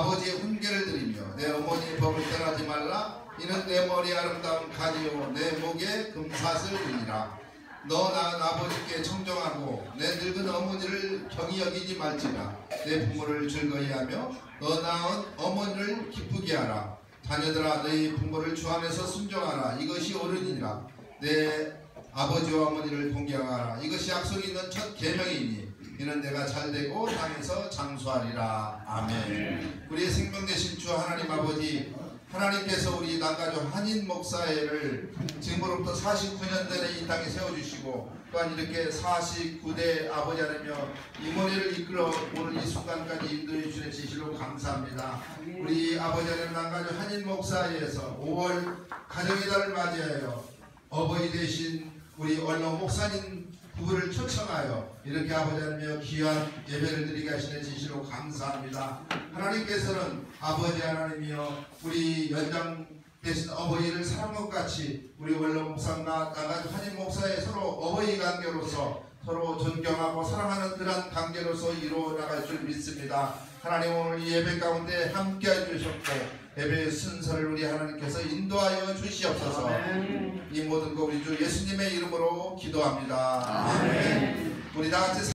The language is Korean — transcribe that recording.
아버지의 훈계를 드리며 내 어머니의 법을 떠나지 말라. 이는 내 머리 아름다운 가지요 내 목에 금사슬 이니라. 너 낳은 아버지께 청정하고 내 늙은 어머니를 경히 여기지 말지라. 내 부모를 즐거이 하며 너 낳은 어머니를 기쁘게 하라. 자녀들아 너희 부모를 주 안에서 순종하라. 이것이 어른이니라. 내 아버지와 어머니를 공경하라. 이것이 약속이 있는 첫 계명이니 이는 내가 잘되고 땅에서 장수하리라. 아멘 우리의 생명 되신 주 하나님 아버지 하나님께서 우리 남가족 한인 목사회를 지금으로부터 49년 전에 이 땅에 세워주시고 또한 이렇게 49대 아버지 하나며 이 머리를 이끌어 오늘 이 순간까지 인도해 주신 진실로 감사합니다. 우리 아버지 하나님 남가족 한인 목사회에서 5월 가정의 달을 맞이하여 어버이 되신 우리 얼렁 목사님 부부를 초청하여 이렇게 아버지 하나며 귀한 예배를 드리게 하시는 진실로 감사합니다. 하나님께서는 아버지 하나님이여 우리 연장 되신 어버이를 사랑한 것 같이 우리 원로 목사나 나가지 한인 목사의 서로 어버이 관계로서 서로 존경하고 사랑하는 그런 관계로서 이루어 나갈 줄 믿습니다. 하나님 오늘 이 예배 가운데 함께 해주셨고 예배의 순서를 우리 하나님께서 인도하여 주시옵소서 주 예수님의 이름으로 기도합니다. 아멘. 우리 다 같이